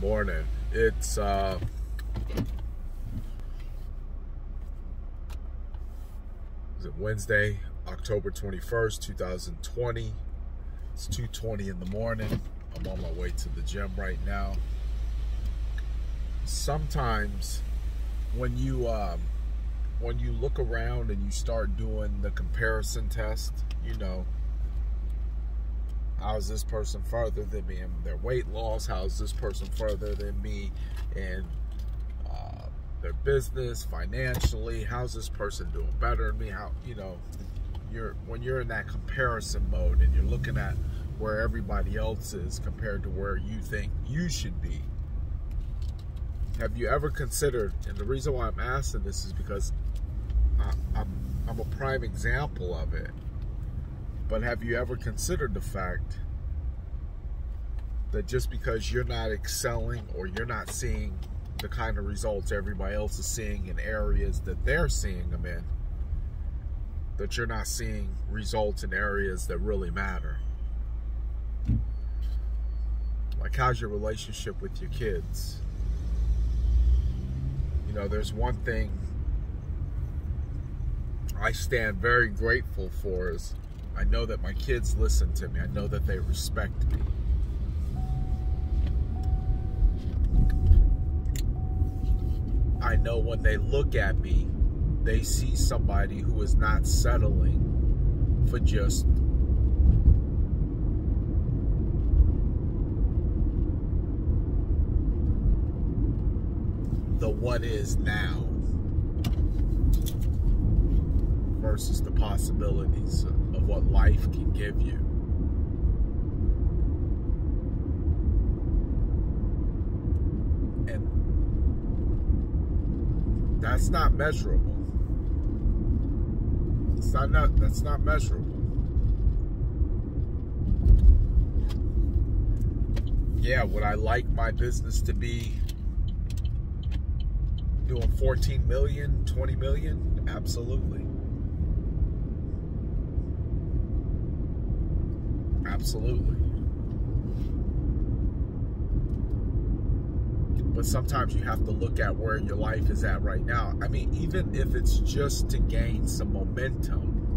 morning. It's uh, is it Wednesday, October 21st, 2020. It's 2:20 in the morning. I'm on my way to the gym right now. Sometimes when you um, when you look around and you start doing the comparison test, you know, how's this person further than me in their weight loss? How's this person further than me in uh, their business, financially? How's this person doing better than me? How you know, you're when you're in that comparison mode and you're looking at where everybody else is compared to where you think you should be. Have you ever considered? And the reason why I'm asking this is because I, I'm I'm a prime example of it but have you ever considered the fact that just because you're not excelling or you're not seeing the kind of results everybody else is seeing in areas that they're seeing them in, that you're not seeing results in areas that really matter? Like, how's your relationship with your kids? You know, there's one thing I stand very grateful for is I know that my kids listen to me. I know that they respect me. I know when they look at me, they see somebody who is not settling for just the what is now versus the possibilities of what life can give you. And that's not measurable. It's not, not that's not measurable. Yeah, would I like my business to be doing 14 million, 20 million? Absolutely. Absolutely. But sometimes you have to look at where your life is at right now. I mean, even if it's just to gain some momentum,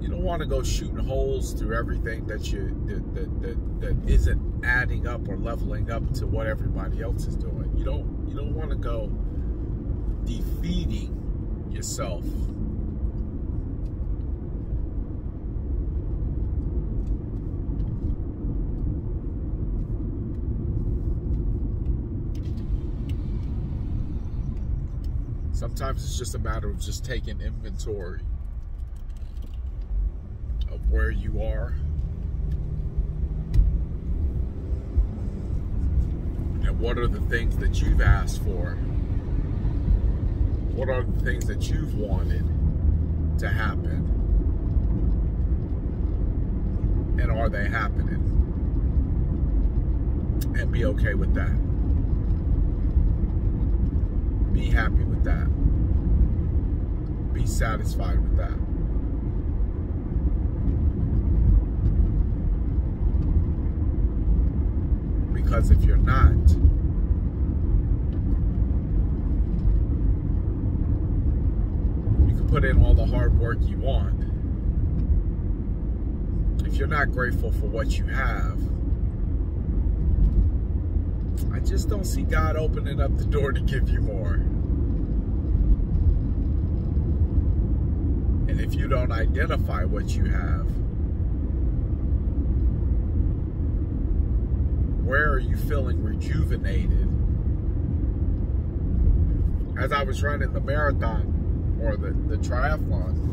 you don't want to go shooting holes through everything that you that, that, that, that isn't adding up or leveling up to what everybody else is doing. You don't you don't want to go defeating yourself Sometimes it's just a matter of just taking inventory of where you are and what are the things that you've asked for. What are the things that you've wanted to happen? And are they happening? And be okay with that. Be happy with that. Be satisfied with that. Because if you're not, you can put in all the hard work you want. If you're not grateful for what you have, I just don't see God opening up the door to give you more. If you don't identify what you have, where are you feeling rejuvenated? As I was running the marathon or the, the triathlon,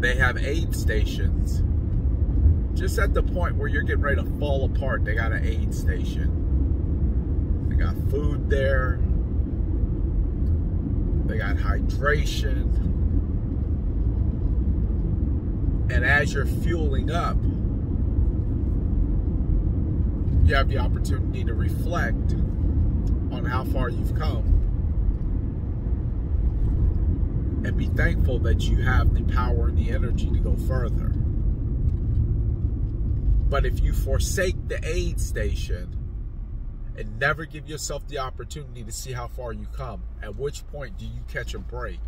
they have aid stations just at the point where you're getting ready to fall apart, they got an aid station. They got food there. Got hydration. And as you're fueling up, you have the opportunity to reflect on how far you've come and be thankful that you have the power and the energy to go further. But if you forsake the aid station and never give yourself the opportunity to see how far you come, at which point do you catch a break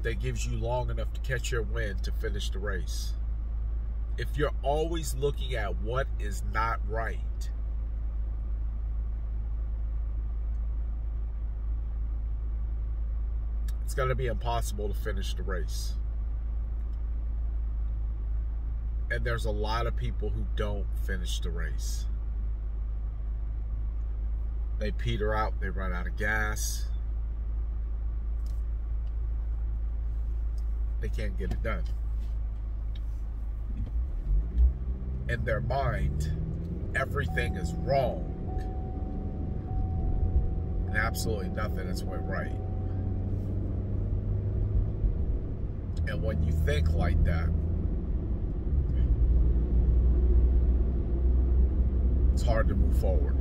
that gives you long enough to catch your wind to finish the race? If you're always looking at what is not right, it's going to be impossible to finish the race. And there's a lot of people who don't finish the race. They peter out, they run out of gas. They can't get it done. In their mind, everything is wrong. And absolutely nothing is went right. And when you think like that, it's hard to move forward.